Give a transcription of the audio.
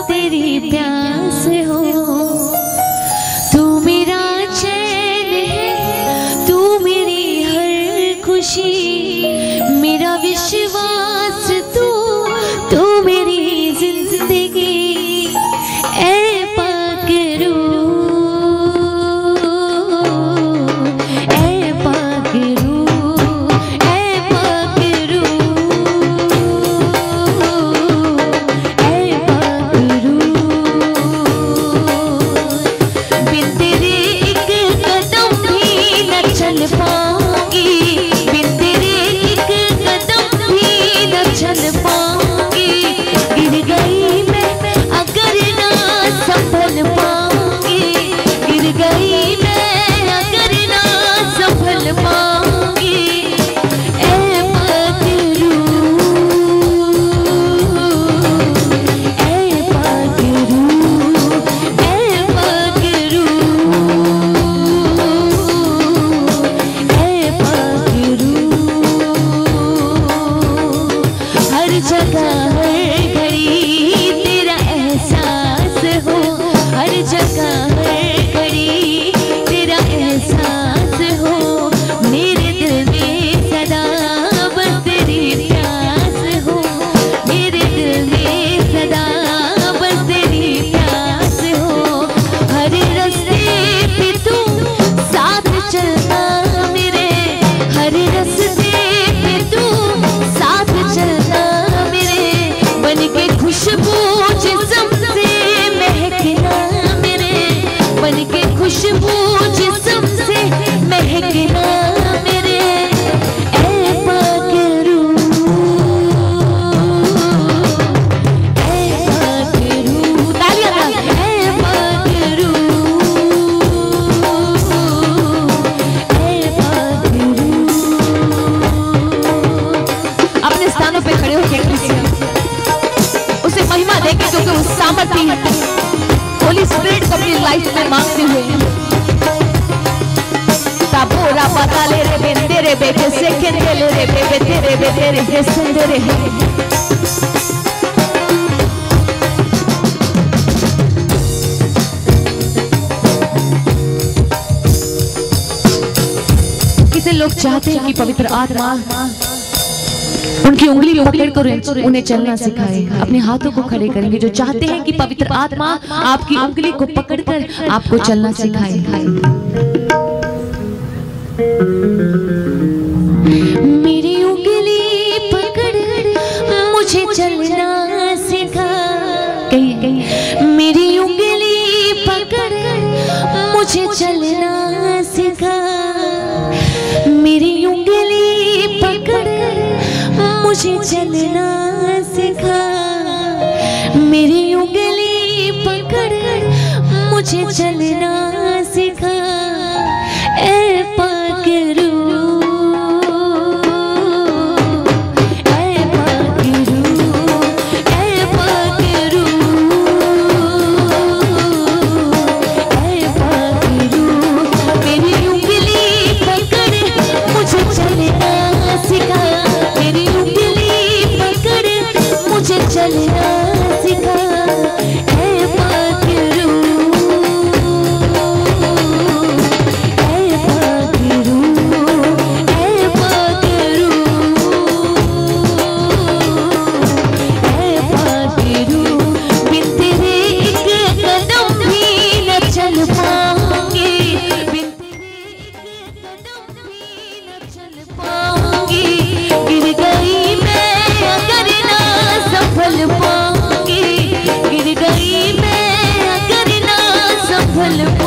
तेरी प्यास हो। तू मेरा चैन है, तू मेरी हर खुशी, मेरा विश्वास तू तू हर जगह उस सामर्थ्य होली स्पिरिट को अपनी लाइफ में मांगते हुए। ताबोरा पता ले रे बे तेरे से ले रे बे तेरे बे तेरे हे सुंदर है। किसे लोग चाहते हैं कि पवित्र आत्मा उनकी उंगली पकड़ कर उन्हें चलना सिखाए। अपने हाथों को खड़े करेंगे जो चाहते हैं कि पवित्र आत्मा आपकी उंगली को पकड़कर आपको चलना सिखाए। मुझे चलना सिखा। मेरी उंगली पकड़ मुझे चलना सिखा। Absolutely.